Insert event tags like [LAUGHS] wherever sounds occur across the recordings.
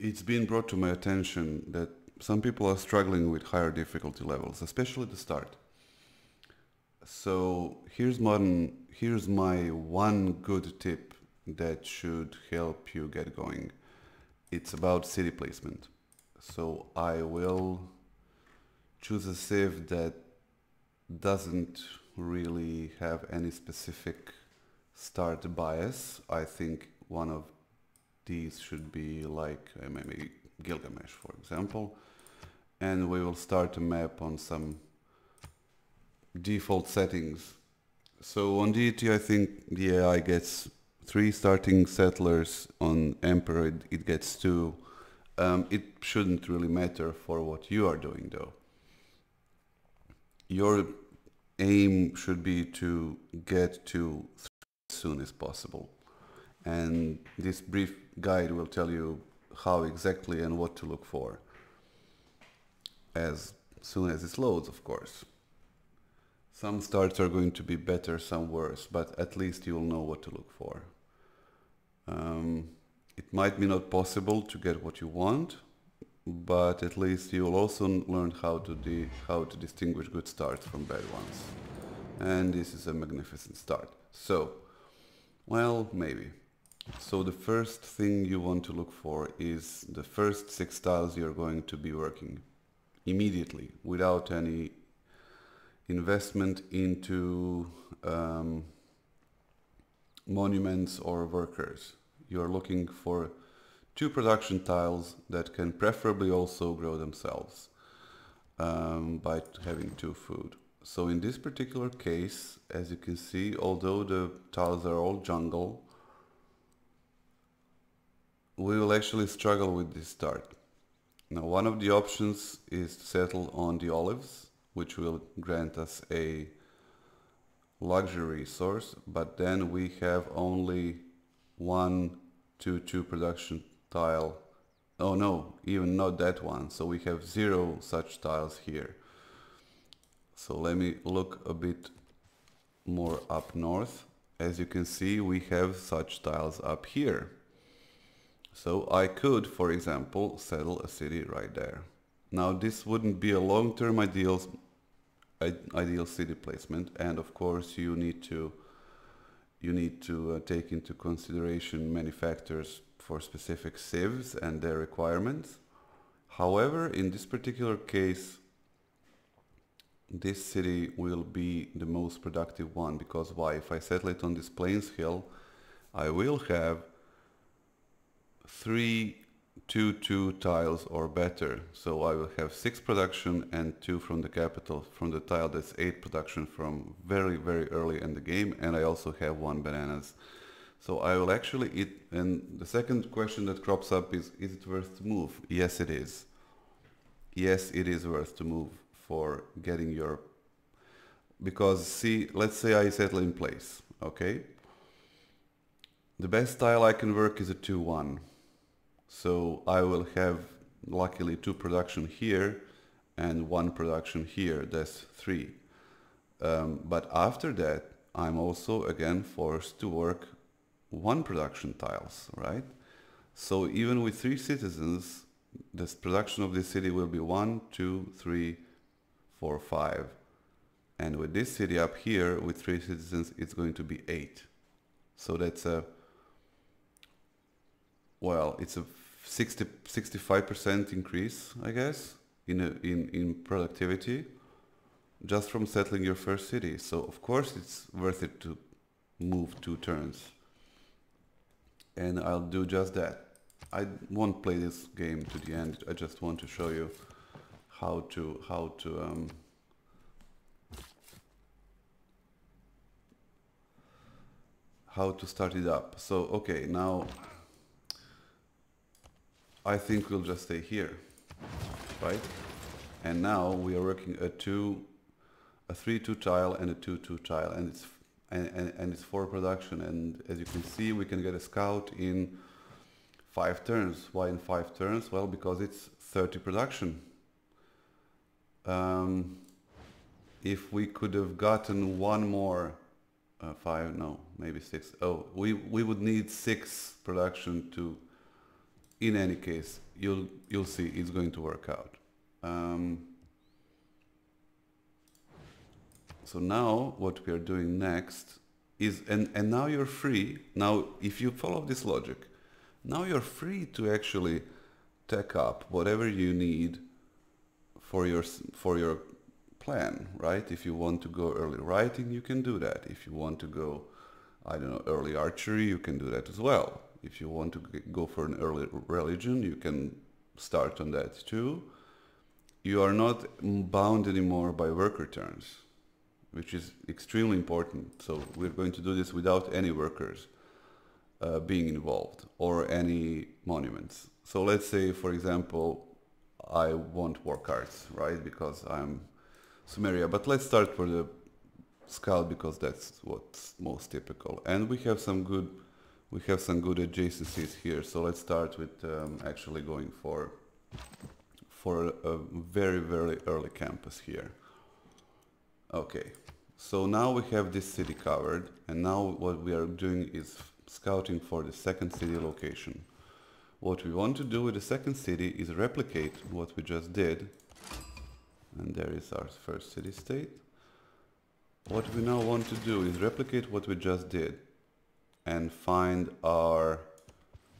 it's been brought to my attention that some people are struggling with higher difficulty levels, especially the start. So here's one, here's my one good tip that should help you get going. It's about city placement. So I will choose a civ that doesn't really have any specific start bias. I think one of these should be like uh, maybe Gilgamesh for example and we will start a map on some default settings. So on deity I think the AI gets three starting settlers on Emperor it, it gets two. Um, it shouldn't really matter for what you are doing though. Your aim should be to get to as soon as possible. And this brief guide will tell you how exactly and what to look for. As soon as it loads, of course. Some starts are going to be better, some worse, but at least you'll know what to look for. Um, it might be not possible to get what you want, but at least you'll also learn how to, how to distinguish good starts from bad ones. And this is a magnificent start. So, well, maybe. So the first thing you want to look for is the first six tiles you're going to be working immediately without any investment into um, monuments or workers. You're looking for two production tiles that can preferably also grow themselves um, by having two food. So in this particular case, as you can see, although the tiles are all jungle, we will actually struggle with this start. Now one of the options is to settle on the olives, which will grant us a luxury resource, but then we have only one 2-2 production tile. Oh no, even not that one. So we have zero such tiles here. So let me look a bit more up north. As you can see, we have such tiles up here. So I could, for example, settle a city right there. Now this wouldn't be a long-term ideal, ideal city placement and of course you need to you need to uh, take into consideration many factors for specific civs and their requirements. However, in this particular case, this city will be the most productive one because why? If I settle it on this plains hill, I will have three two two tiles or better. So I will have six production and two from the capital from the tile that's eight production from very very early in the game and I also have one bananas. So I will actually eat and the second question that crops up is is it worth to move? Yes it is. Yes it is worth to move for getting your because see let's say I settle in place okay? The best tile I can work is a 2-1 so I will have luckily two production here and one production here, that's three. Um, but after that, I'm also again forced to work one production tiles, right? So even with three citizens, this production of this city will be one, two, three, four, five. And with this city up here, with three citizens, it's going to be eight. So that's a, well, it's a 60, 65% increase, I guess, in, a, in, in productivity just from settling your first city. So of course it's worth it to move two turns. And I'll do just that. I won't play this game to the end. I just want to show you how to how to um, how to start it up. So okay, now I think we'll just stay here, right? And now we are working a two, a three-two tile and a two-two tile, and it's and, and, and it's for production. And as you can see, we can get a scout in five turns. Why in five turns? Well, because it's 30 production. Um, if we could have gotten one more, uh, five, no, maybe six. Oh, we, we would need six production to in any case, you'll you'll see it's going to work out. Um, so now what we are doing next is, and, and now you're free, now if you follow this logic, now you're free to actually tech up whatever you need for your, for your plan, right? If you want to go early writing, you can do that. If you want to go, I don't know, early archery, you can do that as well. If you want to go for an early religion, you can start on that too. You are not bound anymore by work returns which is extremely important. So we're going to do this without any workers uh, being involved or any monuments. So let's say, for example, I want war carts, right? Because I'm Sumeria. But let's start for the scout because that's what's most typical. And we have some good, we have some good adjacencies here. So let's start with um, actually going for for a, very very early campus here. Okay, so now we have this city covered and now what we are doing is scouting for the second city location. What we want to do with the second city is replicate what we just did and there is our first city state. What we now want to do is replicate what we just did and find our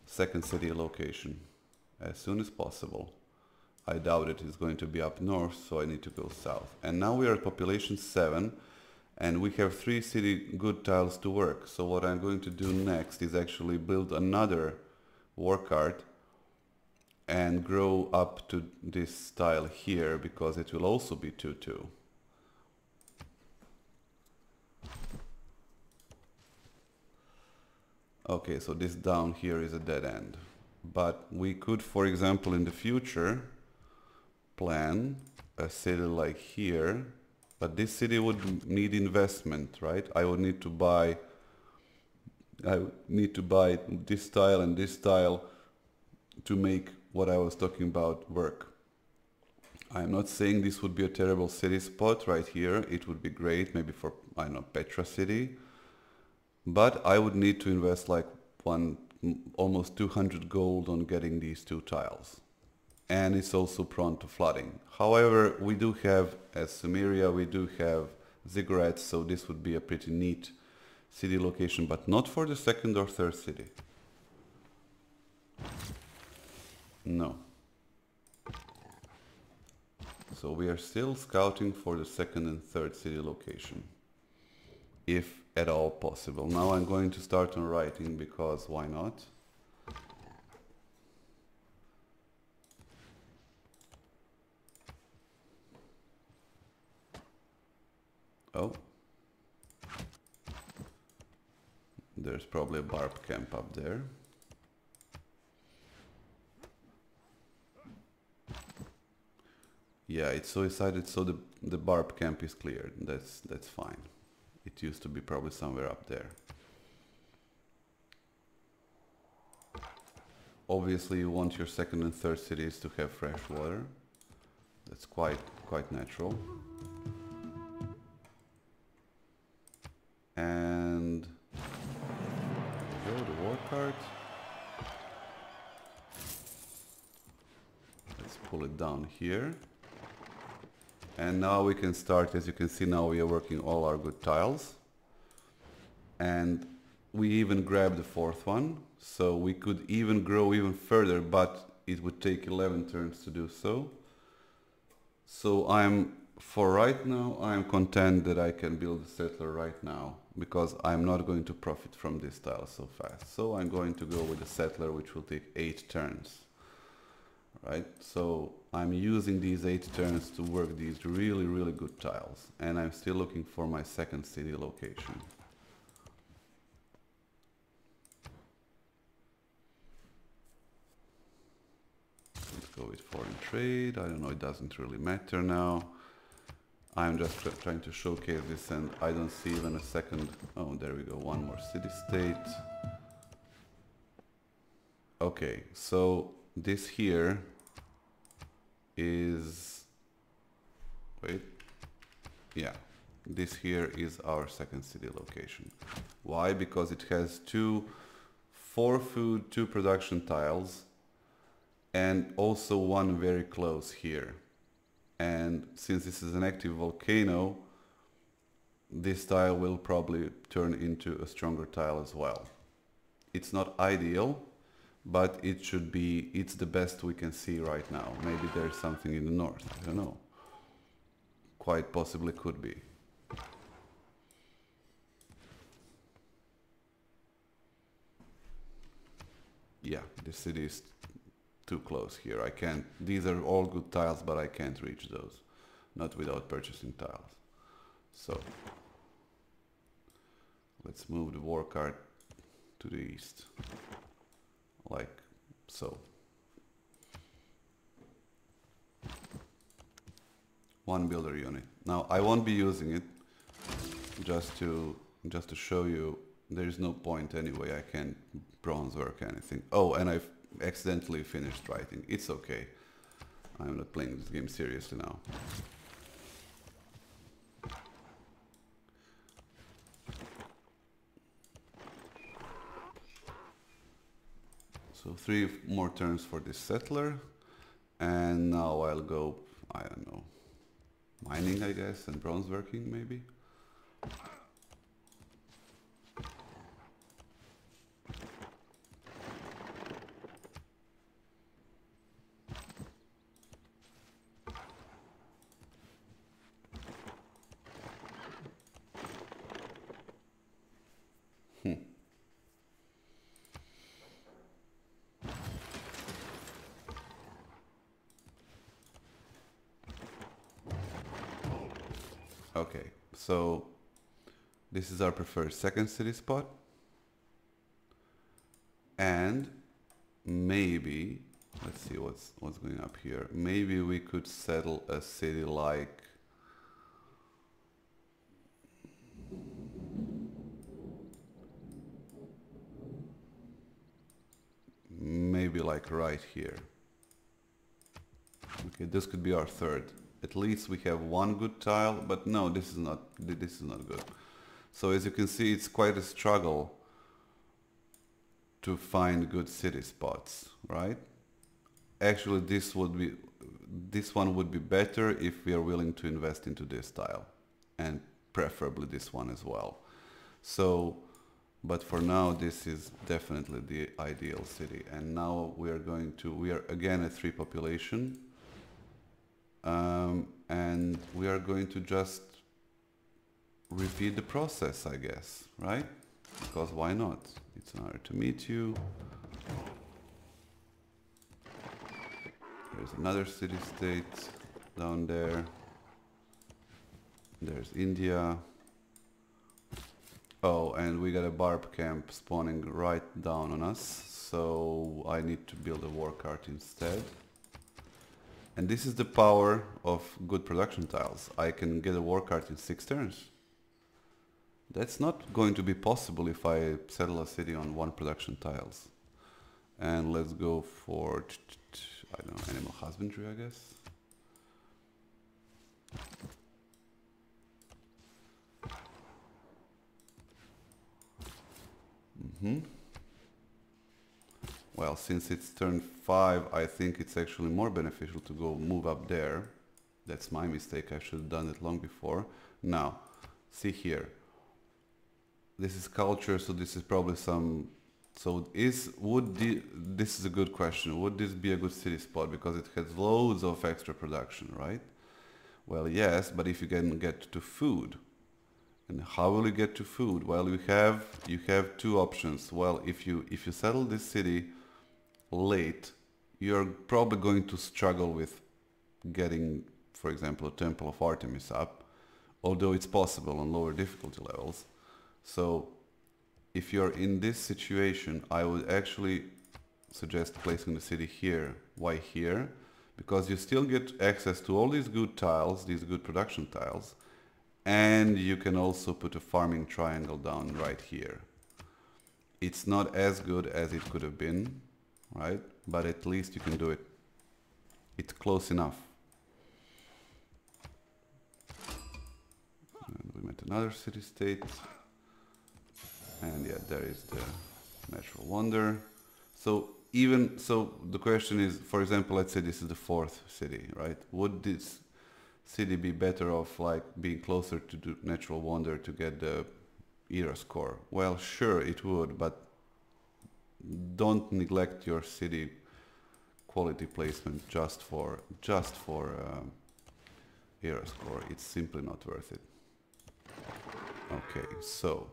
second city location as soon as possible. I doubt it is going to be up north, so I need to go south. And now we are at population 7, and we have three city good tiles to work. So what I'm going to do next is actually build another war cart and grow up to this tile here, because it will also be 2-2. Okay, so this down here is a dead end. But we could, for example, in the future, plan a city like here, but this city would need investment, right? I would need to buy, I need to buy this tile and this tile to make what I was talking about work. I'm not saying this would be a terrible city spot right here. It would be great maybe for, I don't know, Petra city. But I would need to invest like one, almost 200 gold on getting these two tiles and it's also prone to flooding. However, we do have, as Sumeria, we do have ziggurats, so this would be a pretty neat city location, but not for the second or third city. No. So we are still scouting for the second and third city location, if at all possible. Now I'm going to start on writing because why not? Oh. There's probably a barb camp up there. Yeah, it's suicided, so the the barb camp is cleared. That's that's fine. It used to be probably somewhere up there. Obviously, you want your second and third cities to have fresh water. That's quite quite natural. and go to war cart. Let's pull it down here. And now we can start, as you can see now we are working all our good tiles. And we even grab the fourth one, so we could even grow even further, but it would take 11 turns to do so. So I'm, for right now, I'm content that I can build a settler right now because I'm not going to profit from this tile so fast. So I'm going to go with a settler which will take 8 turns. Right, so I'm using these 8 turns to work these really really good tiles and I'm still looking for my second city location. Let's go with foreign trade, I don't know, it doesn't really matter now. I'm just trying to showcase this and I don't see even a second. Oh, there we go. One more city-state. Okay, so this here is... Wait. Yeah, this here is our second city location. Why? Because it has two, four food, two production tiles and also one very close here. And since this is an active volcano, this tile will probably turn into a stronger tile as well. It's not ideal, but it should be, it's the best we can see right now. Maybe there's something in the north, I don't know. Quite possibly could be. Yeah, the city is too close here. I can't, these are all good tiles, but I can't reach those. Not without purchasing tiles. So, let's move the war cart to the east like so. One builder unit. Now I won't be using it just to just to show you there is no point anyway. I can't bronze work anything. Oh, and I've accidentally finished writing. It's okay. I'm not playing this game seriously now. So three more turns for this settler. And now I'll go, I don't know, mining I guess and bronze working maybe. Okay, so this is our preferred second city spot. And maybe, let's see what's, what's going up here. Maybe we could settle a city like maybe like right here. Okay, this could be our third at least we have one good tile, but no, this is not, this is not good. So as you can see, it's quite a struggle to find good city spots, right? Actually, this would be, this one would be better if we are willing to invest into this tile and preferably this one as well. So, but for now, this is definitely the ideal city. And now we are going to, we are again at three population um, and we are going to just repeat the process, I guess, right? Because why not? It's an honor to meet you. There's another city-state down there. There's India. Oh, and we got a barb camp spawning right down on us, so I need to build a war cart instead. And this is the power of good production tiles. I can get a war cart in six turns. That's not going to be possible if I settle a city on one production tiles. And let's go for, I don't know, animal husbandry, I guess. Mm-hmm. Well, since it's turn 5, I think it's actually more beneficial to go move up there. That's my mistake, I should have done it long before. Now, see here. This is culture, so this is probably some... So is would the, this is a good question. Would this be a good city spot because it has loads of extra production, right? Well, yes, but if you can get to food, and how will you get to food? Well, you have you have two options. Well, if you if you settle this city late, you're probably going to struggle with getting, for example, a Temple of Artemis up, although it's possible on lower difficulty levels. So if you're in this situation, I would actually suggest placing the city here. Why here? Because you still get access to all these good tiles, these good production tiles, and you can also put a farming triangle down right here. It's not as good as it could have been, right? But at least you can do it. It's close enough. And we met another city-state. And yeah, there is the natural wonder. So even so the question is for example let's say this is the fourth city right? Would this city be better off like being closer to the natural wonder to get the era score? Well sure it would but don't neglect your city quality placement just for just for um, era score. It's simply not worth it. Okay so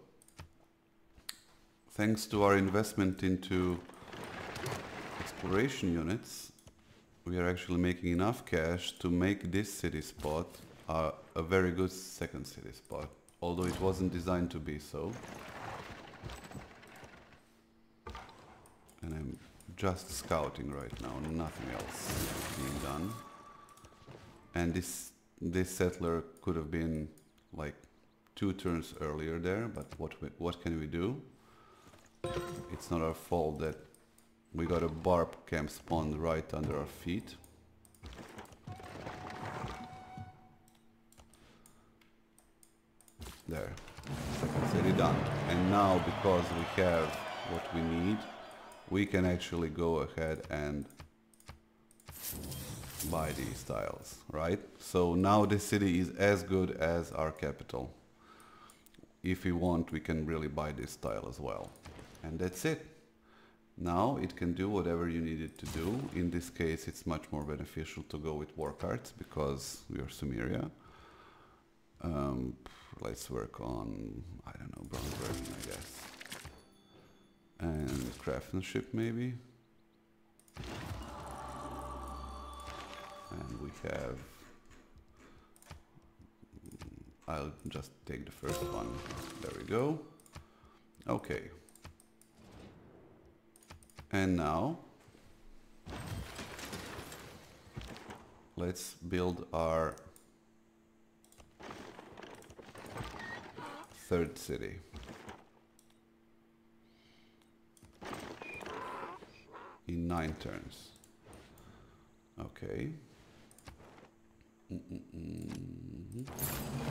thanks to our investment into exploration units, we are actually making enough cash to make this city spot uh, a very good second city spot, although it wasn't designed to be so. And I'm just scouting right now, nothing else being done. And this this settler could have been like two turns earlier there, but what we, what can we do? It's not our fault that we got a barb camp spawned right under our feet. There. Second city done. And now because we have what we need, we can actually go ahead and buy these tiles, right? So now this city is as good as our capital. If we want, we can really buy this tile as well and that's it. Now it can do whatever you need it to do. In this case, it's much more beneficial to go with war carts because we are Sumeria. Um, let's work on, I don't know, bronze working, I guess. And craftsmanship maybe. And we have, I'll just take the first one. There we go. Okay, and now let's build our third city. In nine turns. Okay. Mm -mm -mm.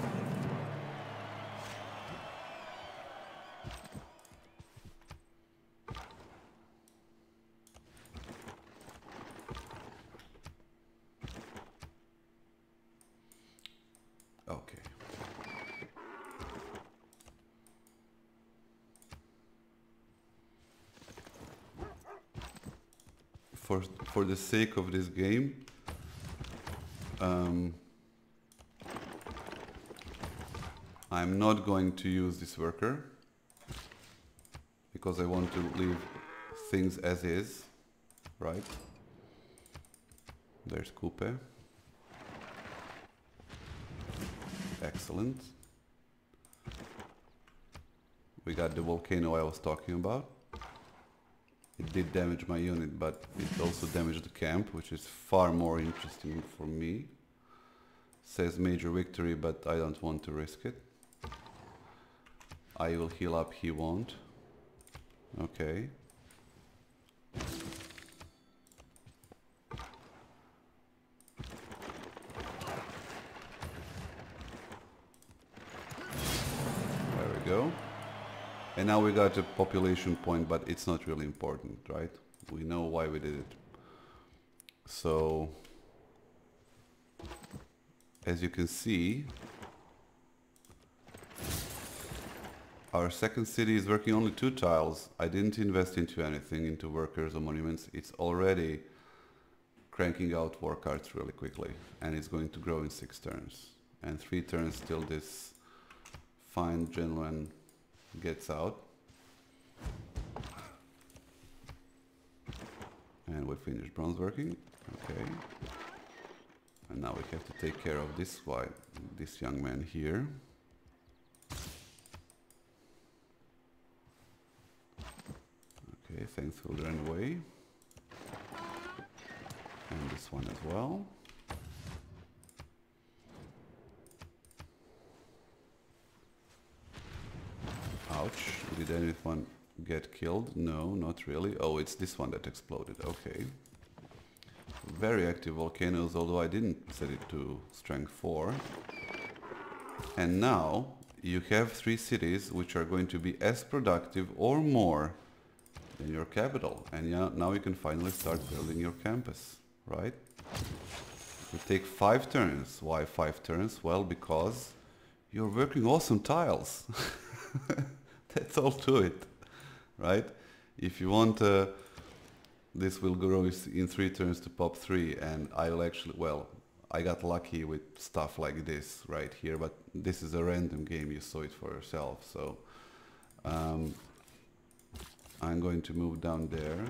For for the sake of this game um, I'm not going to use this worker because I want to leave things as is right? There's Coupe. Excellent. We got the volcano I was talking about it did damage my unit, but it also damaged the camp, which is far more interesting for me. Says major victory, but I don't want to risk it. I will heal up, he won't. Okay. And now we got a population point, but it's not really important, right? We know why we did it. So, as you can see, our second city is working only two tiles. I didn't invest into anything, into workers or monuments. It's already cranking out war carts really quickly. And it's going to grow in six turns. And three turns till this fine gentleman gets out. And we finish bronze working. Okay. And now we have to take care of this white, this young man here. Okay, thanks for away. And this one as well. Did anyone get killed? No, not really. Oh, it's this one that exploded. Okay. Very active volcanoes, although I didn't set it to strength 4. And now you have three cities which are going to be as productive or more than your capital. And yeah, now you can finally start building your campus, right? You take five turns. Why five turns? Well, because you're working awesome tiles. [LAUGHS] [LAUGHS] That's all to it, right? If you want, uh, this will grow in three turns to pop three, and I'll actually, well, I got lucky with stuff like this right here, but this is a random game, you saw it for yourself, so um, I'm going to move down there.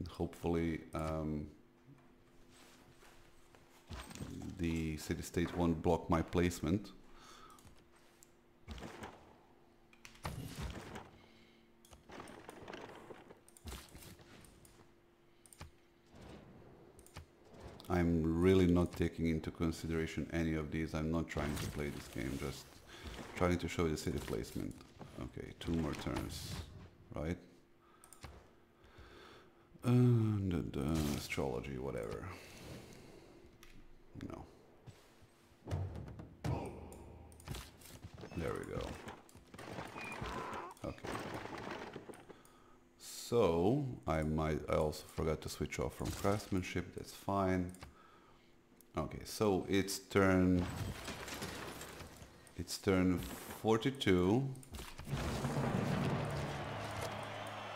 And hopefully um, the city-state won't block my placement. I'm really not taking into consideration any of these. I'm not trying to play this game, just trying to show the city placement. Okay, two more turns, right? And uh, astrology, whatever. No. There we go. So, I might, I also forgot to switch off from craftsmanship, that's fine. Okay, so it's turn, it's turn 42.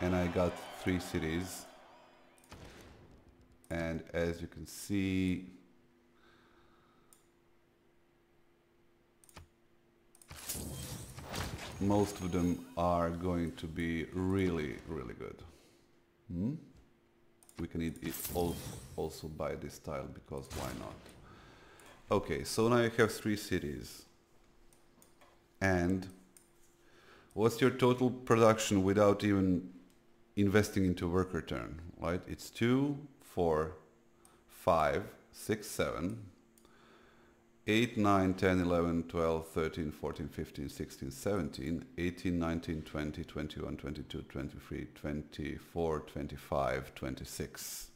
And I got three cities. And as you can see, most of them are going to be really, really good. Hmm? We can eat it also buy this tile because why not? Okay, so now you have three cities. And what's your total production without even investing into worker turn, right? It's two, four, five, six, seven, 8, 9, 10, 11, 12, 13, 14, 15, 16, 17, 18, 19, 20, 21, 22, 23, 24, 25, 26.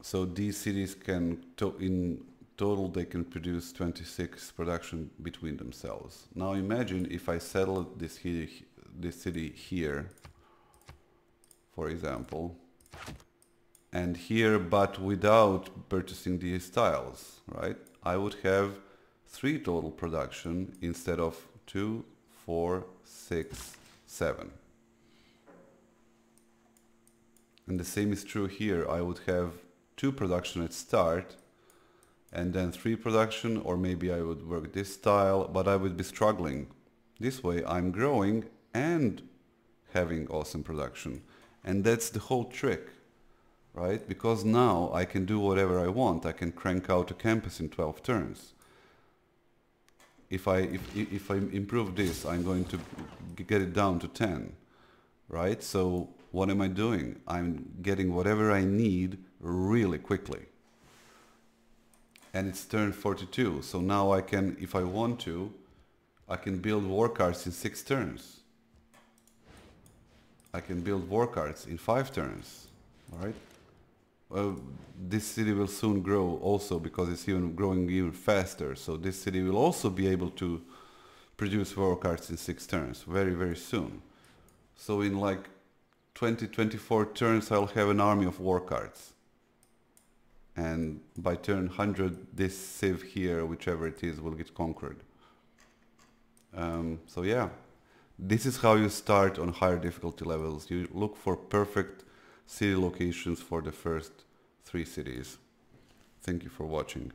So these cities can, to in total, they can produce 26 production between themselves. Now imagine if I settle this, this city here, for example, and here but without purchasing these tiles, right? I would have three total production instead of two, four, six, seven. And the same is true here. I would have two production at start and then three production or maybe I would work this style but I would be struggling. This way I'm growing and having awesome production. And that's the whole trick right? Because now I can do whatever I want. I can crank out a campus in 12 turns. If I, if, if I improve this, I'm going to get it down to 10, right? So what am I doing? I'm getting whatever I need really quickly. And it's turn 42. So now I can, if I want to, I can build war carts in six turns. I can build war carts in five turns, all right? Uh, this city will soon grow also because it's even growing even faster. So this city will also be able to produce war carts in six turns very, very soon. So in like 20, 24 turns, I'll have an army of war carts. And by turn 100, this civ here, whichever it is, will get conquered. Um, so yeah, this is how you start on higher difficulty levels. You look for perfect city locations for the first three cities. Thank you for watching.